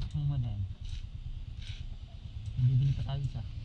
pasok mo muna yan. Bibili pa tayo isa.